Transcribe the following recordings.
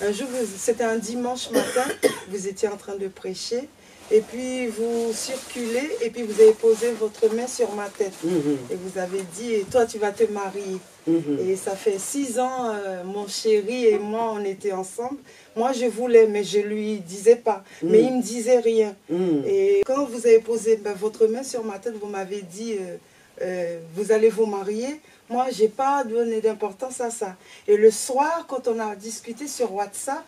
Un jour, c'était un dimanche matin, vous étiez en train de prêcher, et puis vous circulez, et puis vous avez posé votre main sur ma tête. Mhm, Et vous avez dit, toi, tu vas te marier. mhm. Et ça fait six ans, euh, mon chéri et moi, on était ensemble. Moi, je voulais, mais je lui disais pas. Mais Mm. il me disait rien. Mhm. Et quand vous avez posé ben, votre main sur ma tête, vous m'avez dit, euh, euh, vous allez vous marier. Moi, j'ai pas donné d'importance à ça. Et le soir, quand on a discuté sur WhatsApp,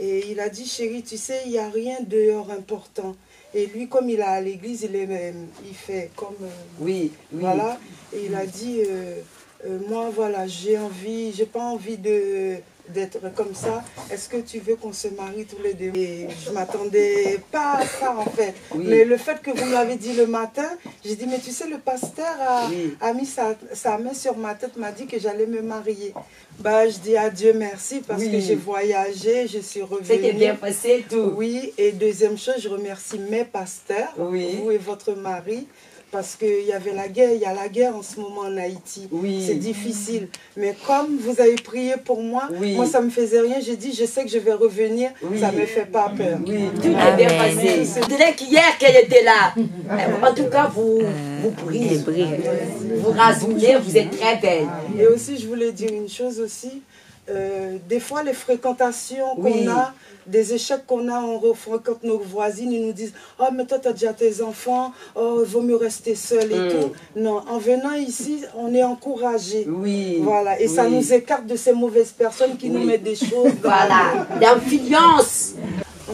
et il a dit, chérie, tu sais, il n'y a rien dehors important. Et lui, comme il est à l'église, il, est, il fait comme... euh, Oui, oui. voilà. Et il a dit, euh, euh, moi, voilà, j'ai envie, j'ai pas envie de d'être comme ça. Est-ce que tu veux qu'on se marie tous les deux? Et je m'attendais pas à ça, en fait. Oui. Mais le fait que vous m'avez dit le matin, j'ai dit, mais tu sais, le pasteur a, Oui. a mis sa, sa main sur ma tête, m'a dit que j'allais me marier. Bah, je dis à Dieu merci parce Oui. que j'ai voyagé, je suis revenue. C'était bien passé, tout. Oui, et deuxième chose, je remercie mes pasteurs, vous et votre mari, parce qu'il y avait la guerre, il y a la guerre en ce moment en Haïti. Oui. C'est difficile. Mais comme vous avez prié pour moi, Oui. moi ça me faisait rien. J'ai dit, je sais que je vais revenir, Oui. ça ne me fait pas peur. Oui, tout est bien passé. Dirais qu'hier qu'elle était là. En tout cas, vous, vous brillez. Vous rassurez, vous êtes très belle. Et aussi, je voulais dire une chose aussi. Euh, des fois, les fréquentations qu'on Oui. a, des échecs qu'on a, on fréquente nos voisines, ils nous disent Oh, mais toi, tu as déjà tes enfants, oh, il vaut mieux rester seul et Mm. tout. Non, en venant ici, on est encouragé. Oui. Voilà, et ça nous écarte de ces mauvaises personnes qui nous mettent des choses. dans- Voilà, l'influence.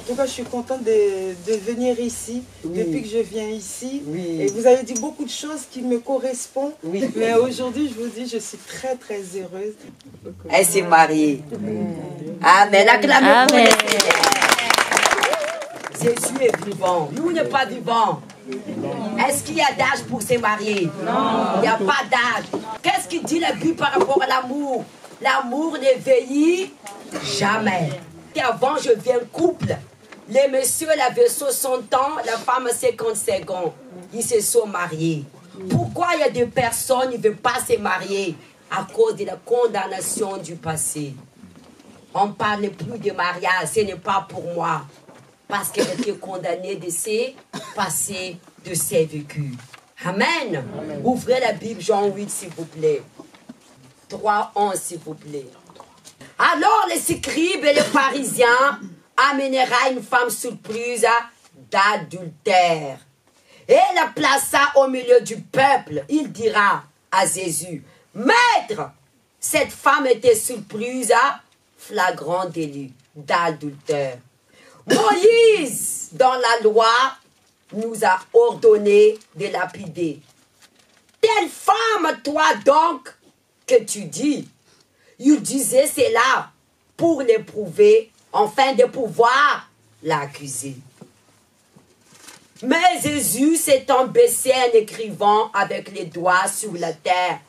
En tout cas, je suis contente de, de venir ici, Oui. depuis que je viens ici. Oui. Et vous avez dit beaucoup de choses qui me correspondent. Oui. Mais aujourd'hui, je vous dis, je suis très, très heureuse. Elle s'est mariée. Amen. Acclamez pour Amen. Jésus est vivant. Nous n'est pas vivant. Est-ce qu'il y a d'âge pour se marier? Non. Il n'y a pas d'âge. Qu'est-ce qu'il dit la Bible par rapport à l'amour? L'amour ne vieillit jamais. Et avant, je viens couple. Les messieurs, il avait 60 ans, la femme 55 ans. Ils se sont mariés. Pourquoi il y a des personnes qui ne veulent pas se marier? À cause de la condamnation du passé. On ne parle plus de mariage, ce n'est pas pour moi. Parce qu'elle a été condamnée de ses passés, de ses vécus. Amen. Ouvrez la Bible, Jean 8, s'il vous plaît. 3, 11, s'il vous plaît. Alors les scribes et les pharisiens amènera une femme surprise d'adultère et la plaça au milieu du peuple. Il dira à Jésus, Maître, cette femme était surprise à flagrant délit d'adultère. Moïse, dans la loi, nous a ordonné de lapider. Telle femme, toi donc, que tu dis. Il disait cela pour l'éprouver, afin de pouvoir l'accuser. Mais Jésus s'étant baissé en écrivant avec les doigts sur la terre,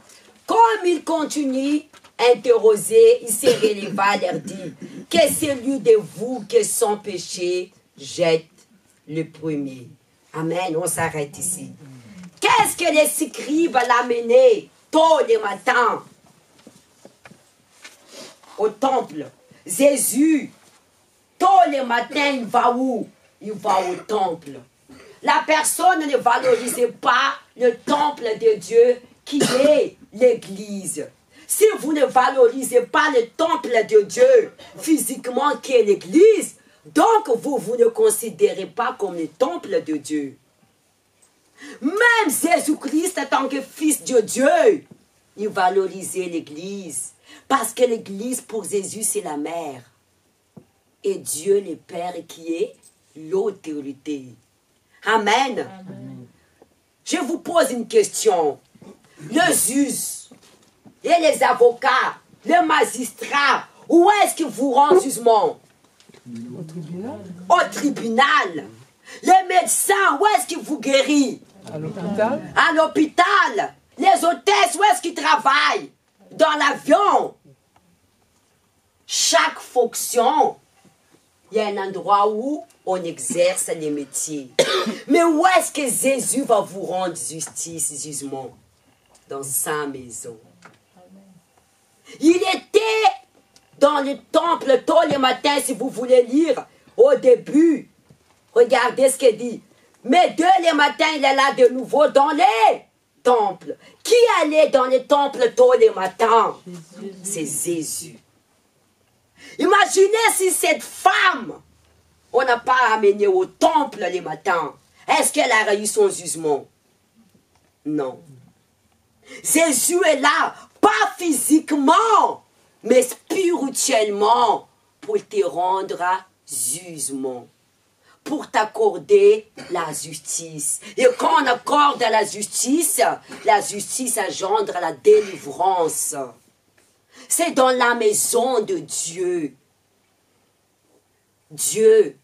comme il continue à interroger, il se releva et leur dit, que celui de vous qui sans péché jette le premier. Amen, on s'arrête ici. Qu'est-ce que les scribes l'amenaient tôt le matin? Au temple Jésus, tôt le matin, il va où? Il va au temple. La personne ne valorisait pas le temple de Dieu qui est l'Église. Si vous ne valorisez pas le temple de Dieu physiquement qui est l'Église, donc vous, vous ne considérez pas comme le temple de Dieu. Même Jésus-Christ, en tant que fils de Dieu, il valorisait l'Église. Parce que l'Église, pour Jésus, c'est la mère. Et Dieu, le Père, qui est l'autorité. Amen. Je vous pose une question. Le juge et les avocats, les magistrats, où est-ce qu'ils vous rendent jugement? Au tribunal. Au tribunal. Les médecins, où est-ce qu'ils vous guérissent? À l'hôpital à l'hôpital. Les hôtesses, où est-ce qu'ils travaillent? Dans l'avion. Chaque fonction, il y a un endroit où on exerce les métiers. Mais où est-ce que Jésus va vous rendre justice, jugement? Dans sa maison. Il était dans le temple tôt le matin, si vous voulez lire au début. Regardez ce qu'il dit. Mais dès le matin, il est là de nouveau dans les temples. Qui allait dans les temples tôt le matin? C'est Jésus. Imaginez si cette femme, on n'a pas amené au temple le matin. Est-ce qu'elle a eu son jugement? Non. Jésus est là, pas physiquement, mais spirituellement, pour te rendre jugement, pour t'accorder la justice. Et quand on accorde la justice, la justice engendre la délivrance. C'est dans la maison de Dieu. Dieu,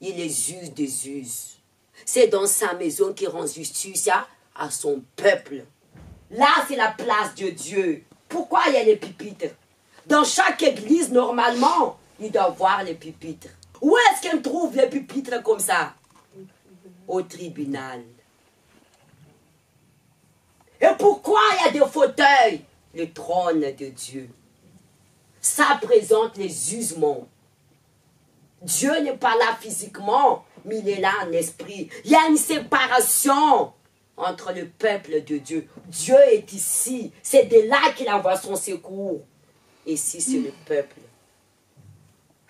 il est juge des juges. C'est dans sa maison qu'il rend justice à, à son peuple. Là, c'est la place de Dieu. Pourquoi il y a les pupitres? Dans chaque église, normalement, il doit voir les pupitres. Où est-ce qu'on trouve les pupitres comme ça? Au tribunal. Et pourquoi il y a des fauteuils? Le trône de Dieu. Ça présente les jugements. Dieu n'est pas là physiquement, mais il est là en esprit. Il y a une séparation entre le peuple de Dieu. Dieu est ici. C'est de là qu'il envoie son secours. Ici, c'est le peuple.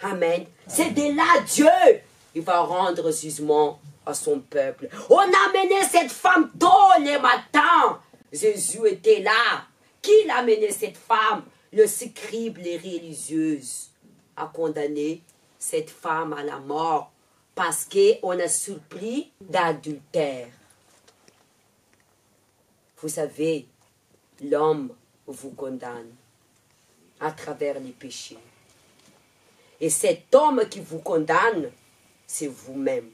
Amen. C'est de là Dieu, il va rendre jugement à son peuple. On a amené cette femme tôt le matin. Jésus était là. Qui l'a amené cette femme? Le scribe, les religieuses, a condamné cette femme à la mort parce qu'on a surpris d'adultère. Vous savez, l'homme vous condamne à travers les péchés. Et cet homme qui vous condamne, c'est vous-même.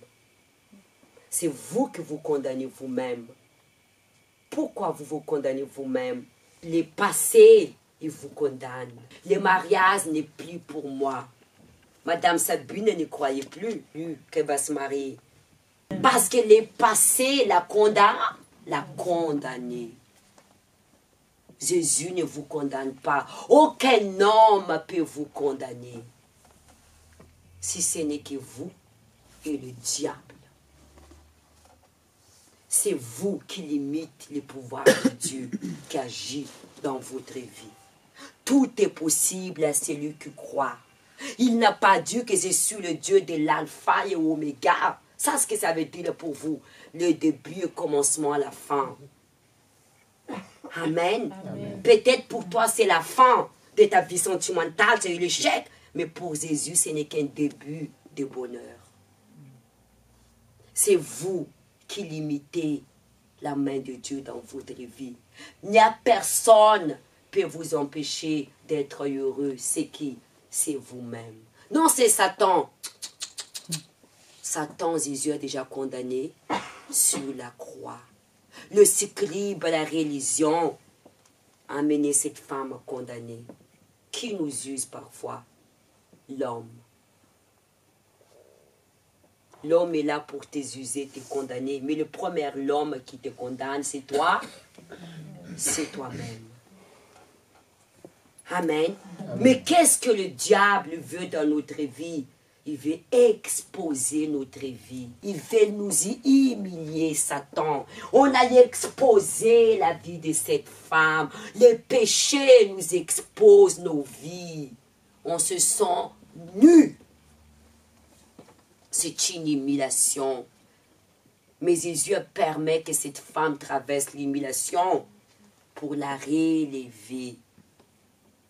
C'est vous que vous condamnez vous-même. Pourquoi vous vous condamnez vous-même? Les passés, ils vous condamnent. Le mariage n'est plus pour moi. Madame Sabine ne croyait plus qu'elle va se marier. Parce que les passés la condamnent l'a condamné. Jésus ne vous condamne pas. Aucun homme peut vous condamner. Si ce n'est que vous et le diable. C'est vous qui limite le pouvoir de Dieu qui agit dans votre vie. Tout est possible à celui qui croit. Il n'a pas dit que je suis le Dieu de l'alpha et l'oméga. Ça, ce que ça veut dire pour vous. Le début, le commencement, la fin. Amen. Peut-être pour toi, c'est la fin de ta vie sentimentale, c'est l'échec. Mais pour Jésus, ce n'est qu'un début de bonheur. C'est vous qui limitez la main de Dieu dans votre vie. Il n'y a personne qui peut vous empêcher d'être heureux. C'est qui? C'est vous-même. Non, c'est Satan. Satan, Jésus a déjà condamné sur la croix. Le scribe, la religion, a amené cette femme condamnée. Qui nous use parfois L'homme. L'homme est là pour t'user, te condamner. Mais le premier homme qui te condamne, c'est toi. C'est toi-même. Amen. Mais qu'est-ce que le diable veut dans notre vie? Il veut exposer notre vie. Il veut nous y humilier, Satan. On a exposé la vie de cette femme. Les péchés nous exposent nos vies. On se sent nu. C'est une humiliation. Mais Jésus permet que cette femme traverse l'humiliation pour la relever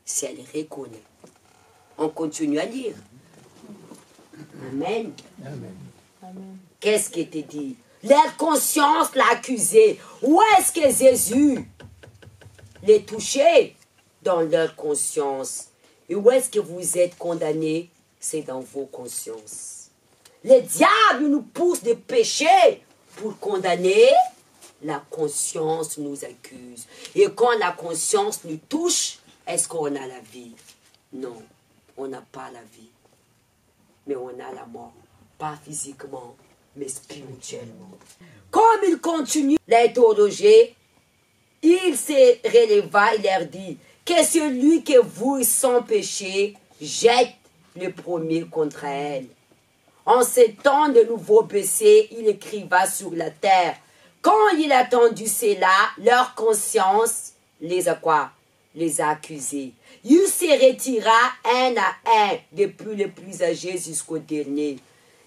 si elle reconnaît. On continue à lire. Amen. Qu'est-ce qui était dit? Leur conscience l'a accusé. Où est-ce que Jésus? Les touché Dans leur conscience. Et où est-ce que vous êtes condamnés? C'est dans vos consciences. Les diables nous poussent de pécher pour condamner. La conscience nous accuse. Et quand la conscience nous touche, est-ce qu'on a la vie? Non, on n'a pas la vie mais on a la mort. Pas physiquement, mais spirituellement. Comme il continue d'interroger, il se releva et leur dit que celui que vous sans péché jette le premier contre elle. En ces temps de nouveau baissé, il écriva sur la terre. Quand il a cela, leur conscience les a quoi? Les accusés. Il se retira un à un, depuis le plus âgé jusqu'au dernier.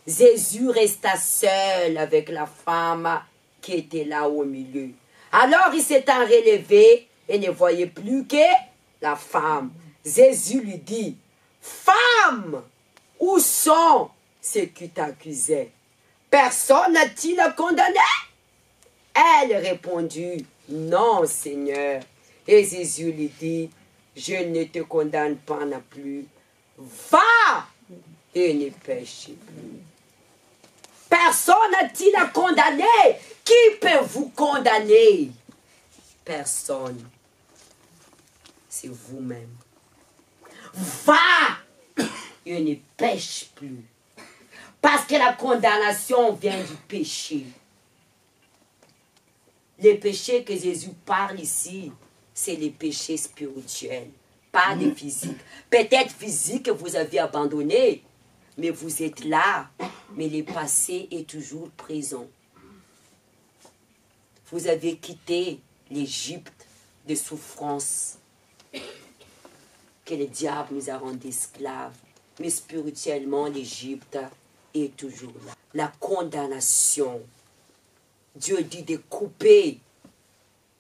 Jésus resta seul avec la femme qui était là au milieu. Alors il s'est relevé et ne voyait plus que la femme. Jésus lui dit, Femme, où sont ceux qui t'accusaient Personne n'a-t-il condamné? Elle répondit, Non, Seigneur. Et Jésus lui dit, Je ne te condamne pas non plus. Va et ne pêche plus. Personne n'a-t-il condamné Qui peut vous condamner? Personne. C'est vous-même. Va et ne pêche plus. Parce que la condamnation vient du péché. Les péchés que Jésus parle ici, c'est les péchés spirituels, pas les physiques. Peut-être physique que vous avez abandonné, mais vous êtes là, mais le passé est toujours présent. Vous avez quitté l'Égypte de souffrance que le diable nous a rendus esclaves. Mais spirituellement, l'Égypte est toujours là. La condamnation. Dieu dit de couper.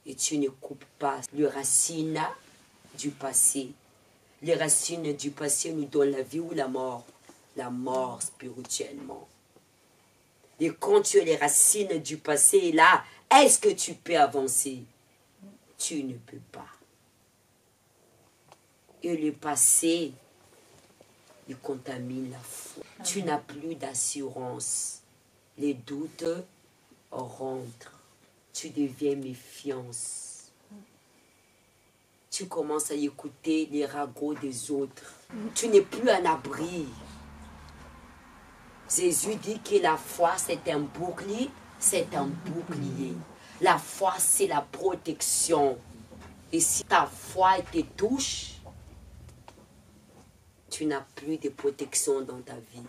Et tu ne coupes pas les racines du passé. Les racines du passé nous donnent la vie ou la mort. La mort spirituellement. Et quand tu as les racines du passé là, est-ce que tu peux avancer? Tu ne peux pas. Et le passé, il contamine la foi. Tu n'as plus d'assurance. Les doutes rentrent. Tu deviens méfiance. Tu commences à écouter les ragots des autres. Tu n'es plus un abri. Jésus dit que la foi, c'est un bouclier. C'est un bouclier. La foi, c'est la protection. Et si ta foi te touche, tu n'as plus de protection dans ta vie.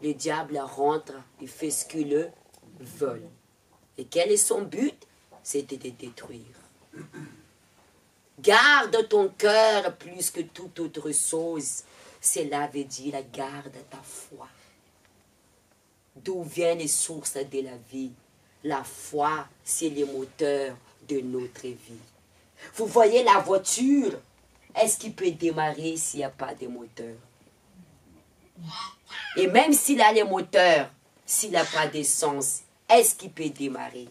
Le diable rentre, il fait ce qu'il veut. Et quel est son but? C'était de détruire. Garde ton cœur plus que toute autre chose. Cela veut dire garde ta foi. D'où viennent les sources de la vie? La foi, c'est le moteur de notre vie. Vous voyez la voiture? Est-ce qu'il peut démarrer s'il n'y a pas de moteur? Et même s'il a les moteurs, s'il n'a pas d'essence, est-ce qu'il peut démarrer?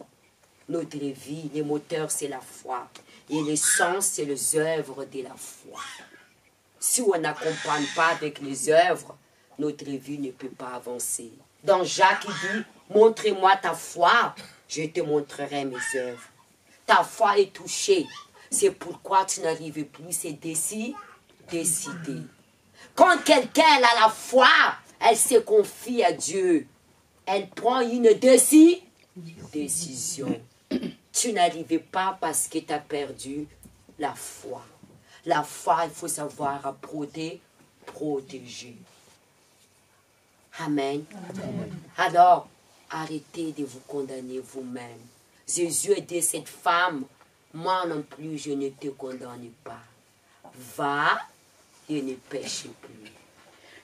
Notre vie, les moteurs, c'est la foi. Et l'essence, c'est les œuvres de la foi. Si on n'accompagne pas avec les œuvres, notre vie ne peut pas avancer. Dans Jacques, il dit, montre-moi ta foi, je te montrerai mes œuvres. Ta foi est touchée, c'est pourquoi tu n'arrives plus, c'est décider. décider. Quand quelqu'un a la foi, elle se confie à Dieu. Elle prend une décision. Tu n'arrives pas parce que tu as perdu la foi. La foi, il faut savoir protéger. protéger. Amen. Alors, arrêtez de vous condamner vous-même. Jésus a dit cette femme moi non plus, je ne te condamne pas. Va et ne pêche plus.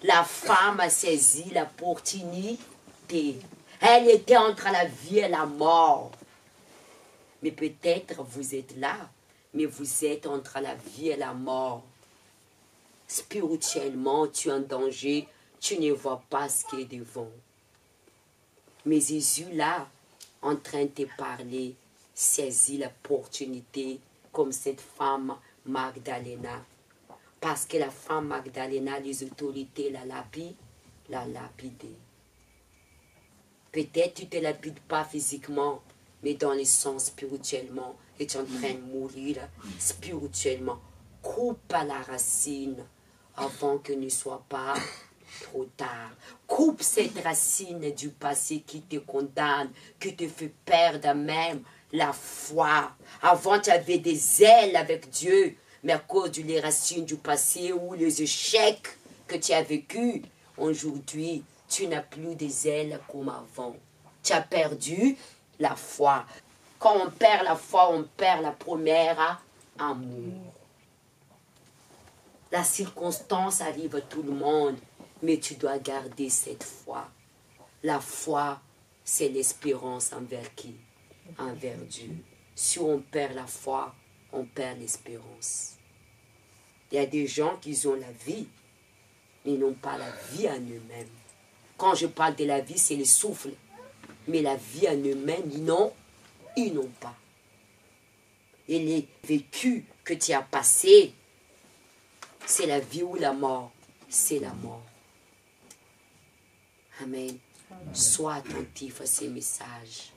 La femme a saisi l'opportunité. Elle était entre la vie et la mort. Mais peut-être vous êtes là, mais vous êtes entre la vie et la mort. Spirituellement, tu es en danger, tu ne vois pas ce qui est devant. Mais Jésus là, en train de te parler, saisit l'opportunité comme cette femme Magdalena. Parce que la femme Magdalena, les autorités la lapident. Peut-être tu ne te lapides pas physiquement, mais dans le sens spirituellement, et tu es en train de mourir spirituellement. Coupe à la racine avant que ne soit pas trop tard. Coupe cette racine du passé qui te condamne, qui te fait perdre même la foi. Avant, tu avais des ailes avec Dieu, mais à cause des racines du passé ou les échecs que tu as vécus, aujourd'hui, tu n'as plus des ailes comme avant. Tu as perdu la foi. Quand on perd la foi, on perd la première amour. La circonstance arrive à tout le monde, mais tu dois garder cette foi. La foi, c'est l'espérance envers qui? Envers Dieu. Si on perd la foi, on perd l'espérance. Il y a des gens qui ont la vie, mais n'ont pas la vie en eux-mêmes. Quand je parle de la vie, c'est le souffle. Mais la vie en eux-mêmes, ils n'ont, ils n'ont pas. Et les vécus que tu as passés, c'est la vie ou la mort. C'est la mort. Amen. Sois attentif à ces messages.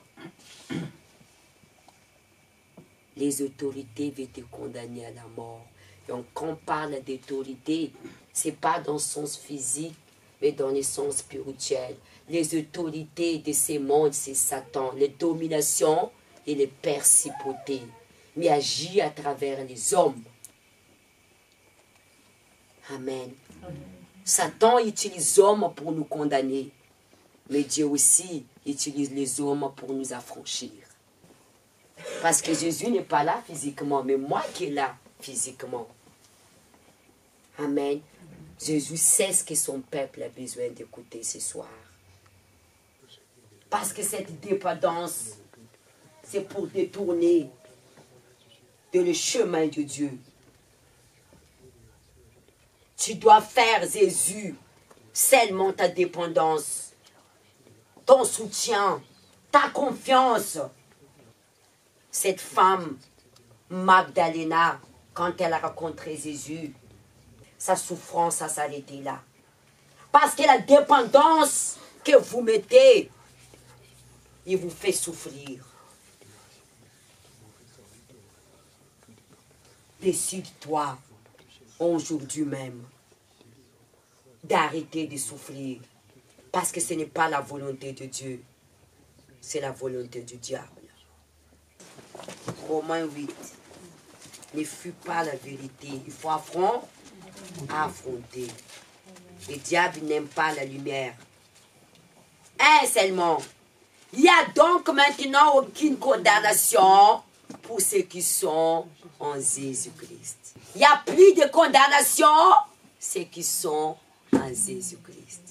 Les autorités vont te condamner à la mort. Et quand on parle d'autorité, ce n'est pas dans le sens physique, mais dans le sens spirituel. Les autorités de ces mondes, c'est Satan. Les dominations et les principautés. Mais agit à travers les hommes. Amen. Satan utilise les hommes pour nous condamner. Mais Dieu aussi utilise les hommes pour nous affranchir. Parce que Jésus n'est pas là physiquement, mais moi qui est là physiquement. Amen. Jésus sait ce que son peuple a besoin d'écouter ce soir. Parce que cette dépendance, c'est pour détourner de le chemin de Dieu. Tu dois faire, Jésus, seulement ta dépendance, ton soutien, ta confiance. Cette femme, Magdalena, quand elle a rencontré Jésus, sa souffrance a s'arrêté là. Parce que la dépendance que vous mettez, il vous fait souffrir. Décide-toi aujourd'hui même d'arrêter de souffrir. Parce que ce n'est pas la volonté de Dieu, c'est la volonté du diable. Romains 8. Ne fut pas la vérité. Il faut affronter affronter. Le diable n'aime pas la lumière. Un seulement. Il n'y a donc maintenant aucune condamnation pour ceux qui sont en Jésus-Christ. Il n'y a plus de condamnation ceux qui sont en Jésus-Christ.